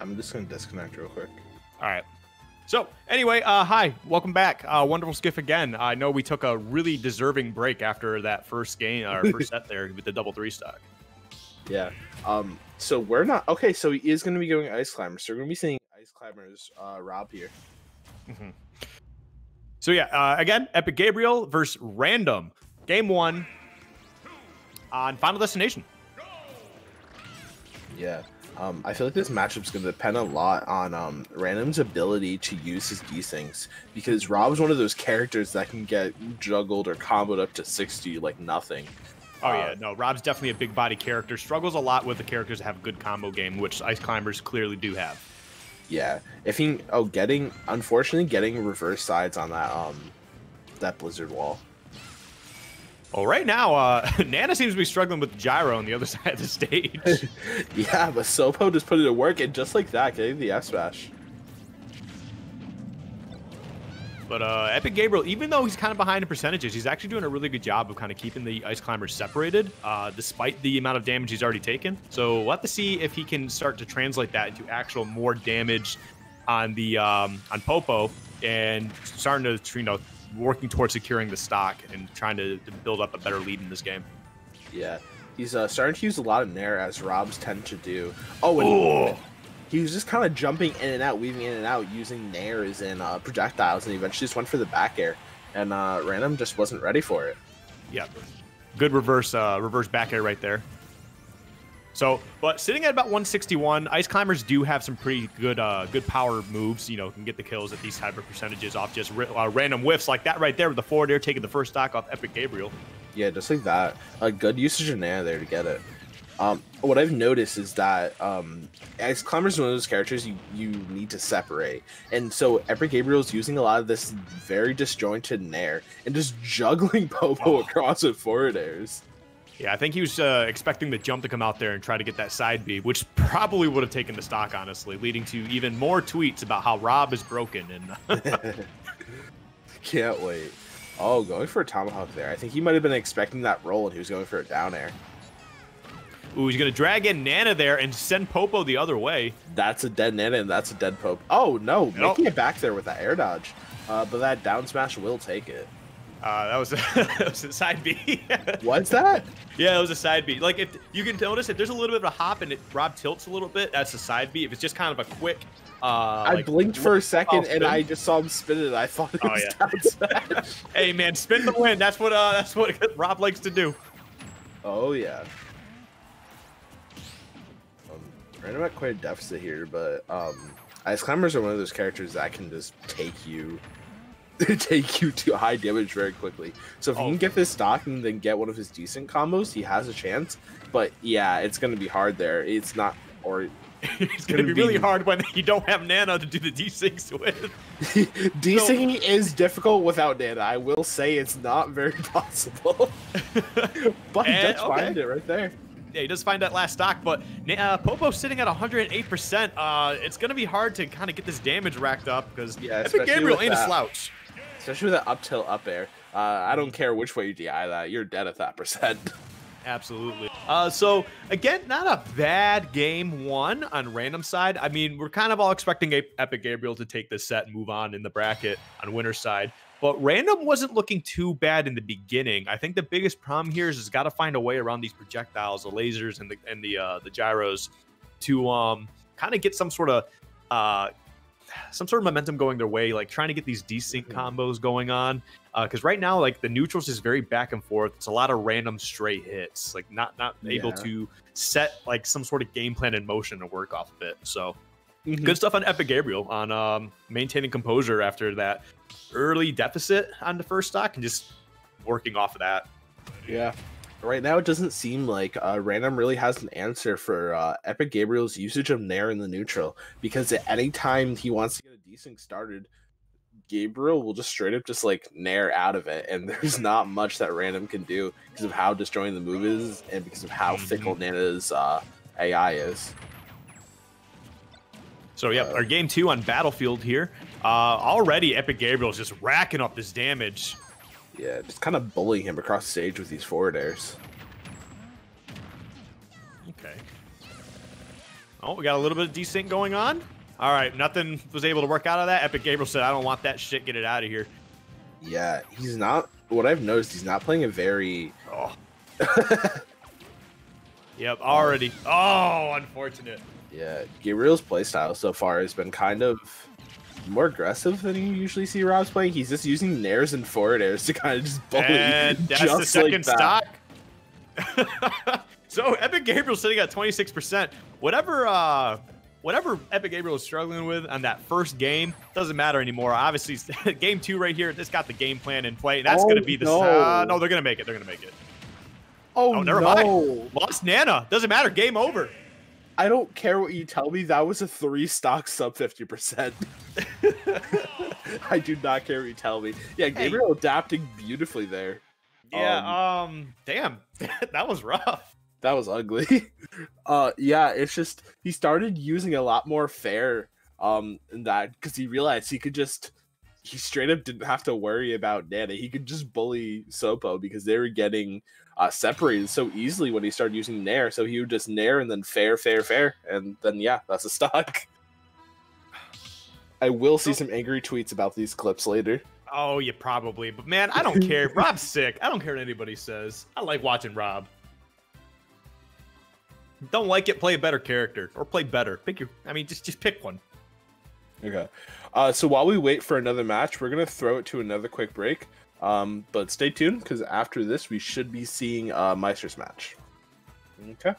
I'm just gonna disconnect real quick. All right. So anyway, uh, hi, welcome back. Uh, wonderful skiff again. I know we took a really deserving break after that first game, our first set there with the double three stock. Yeah. Um. So we're not okay. So he is gonna be going ice climbers. So we're gonna be seeing ice climbers. Uh, Rob here. Mm-hmm. So yeah, uh, again, Epic Gabriel versus Random. Game one on Final Destination. Yeah. Um, I feel like this matchup's going to depend a lot on um, Random's ability to use his desyncs because Rob's one of those characters that can get juggled or comboed up to 60 like nothing. Oh yeah, uh, no, Rob's definitely a big body character. Struggles a lot with the characters that have a good combo game, which Ice Climbers clearly do have. Yeah, if he oh getting unfortunately getting reverse sides on that um that Blizzard wall. Well, right now, uh, Nana seems to be struggling with gyro on the other side of the stage. yeah, but Popo just put it to work, and just like that, getting the F smash. But uh, Epic Gabriel, even though he's kind of behind in percentages, he's actually doing a really good job of kind of keeping the Ice Climbers separated, uh, despite the amount of damage he's already taken. So we'll have to see if he can start to translate that into actual more damage on the um, on Popo and starting to you know working towards securing the stock and trying to, to build up a better lead in this game. Yeah, he's uh, starting to use a lot of Nair as Robs tend to do. Oh, and he was just kind of jumping in and out, weaving in and out, using Nairs and uh, projectiles, and eventually just went for the back air. And uh, Random just wasn't ready for it. Yeah, good reverse uh, reverse back air right there. So, but sitting at about 161, Ice Climbers do have some pretty good uh, good power moves. You know, can get the kills at these type of percentages off just uh, random whiffs like that right there with the forward air taking the first stock off Epic Gabriel. Yeah, just like that. A good usage of Nana there to get it. Um, what I've noticed is that um, Ice Climbers is one of those characters you, you need to separate. And so Epic Gabriel is using a lot of this very disjointed Nair and just juggling Popo oh. across with forward airs. Yeah, I think he was uh, expecting the jump to come out there and try to get that side B, which probably would have taken the stock, honestly, leading to even more tweets about how Rob is broken. And can't wait. Oh, going for a tomahawk there. I think he might have been expecting that roll, and he was going for a down air. Ooh, he's gonna drag in Nana there and send Popo the other way. That's a dead Nana, and that's a dead Popo. Oh no, nope. making it back there with that air dodge. Uh, but that down smash will take it. Uh, that was a, that was a side B. What's that? Yeah, it was a side B. Like if you can notice if there's a little bit of a hop and it Rob tilts a little bit, that's a side B. If it's just kind of a quick. Uh, I like, blinked for a second and I just saw him spin it. I thought it oh, was oh, yeah. hey man, spin the win. That's what uh, that's what Rob likes to do. Oh yeah. Um, random at quite a deficit here, but um, Ice Climbers are one of those characters that can just take you take you to high damage very quickly. So if oh. he can get this stock and then get one of his decent combos, he has a chance. But yeah, it's going to be hard there. It's not, or it's going to be, be really hard when you don't have Nana to do the desyncs with. Desyncing so, is difficult without Nana. I will say it's not very possible. but he does okay. find it right there. Yeah, he does find that last stock, but uh, Popo's sitting at 108%. Uh, it's going to be hard to kind of get this damage racked up because yeah, Epic Gabriel ain't that. a slouch especially with that up tilt up air. Uh, I don't care which way you DI that, you're dead at that percent. Absolutely. Uh, so again, not a bad game one on random side. I mean, we're kind of all expecting Epic Gabriel to take this set and move on in the bracket on winner side. But random wasn't looking too bad in the beginning. I think the biggest problem here is has got to find a way around these projectiles, the lasers, and the and the uh, the gyros to um kind of get some sort of uh some sort of momentum going their way, like trying to get these desync mm-hmm. combos going on. Because uh, right now, like the neutrals is very back and forth. It's a lot of random stray hits, like not not yeah. able to set like some sort of game plan in motion to work off of it. So mm-hmm. good stuff on Epic Gabriel on um, maintaining composure after that early deficit on the first stock and just working off of that. Yeah, right now it doesn't seem like uh, random really has an answer for uh, epic gabriel's usage of nair in the neutral because at any time he wants to get a desync started gabriel will just straight up just like nair out of it and there's not much that random can do because of how disjointed the move is and because of how mm-hmm. fickle nana's uh, ai is. So yeah, uh, our game two on battlefield here. Uh, already epic gabriel is just racking up this damage yeah, just kind of bullying him across the stage with these forward airs. Okay. Oh, we got a little bit of desync going on. All right, nothing was able to work out of that. Epic Gabriel said, "I don't want that shit. Get it out of here." Yeah, he's not. What I've noticed, he's not playing a very. Oh. yep, already. Oh, unfortunate. Yeah, Gabriel's playstyle so far has been kind of more aggressive than you usually see Rob's playing. He's just using nairs and forward airs to kind of just bully. And that's just the second like stock. so Epic Gabriel sitting at 26%. Whatever uh whatever Epic Gabriel is struggling with on that first game doesn't matter anymore. Obviously, game two right here, it's got the game plan in play. And that's Oh, going to be the. no. Uh, no, they're going to make it. They're going to make it. Oh, Oh, never no. mind. Lost Nana. Doesn't matter. Game over. I don't care what you tell me. That was a three stock sub fifty percent. I do not care what you tell me. Yeah, Gabriel adapting beautifully there. Yeah. Um. damn. that was rough. That was ugly. uh, yeah, it's just he started using a lot more fair. Um, in that because he realized he could just he straight up didn't have to worry about Nana. He could just bully Popo because they were getting uh, separated so easily when he started using Nair. So he would just Nair and then fair, fair, fair, and then yeah, that's a stock. I will see some angry tweets about these clips later. Oh, yeah, probably. But man, I don't care. Rob's sick. I don't care what anybody says. I like watching Rob. Don't like it, play a better character. Or play better. Pick your I mean just just pick one. Okay. Uh, so while we wait for another match, we're gonna throw it to another quick break. Um, but stay tuned because after this, we should be seeing uh, Meister's match. Okay.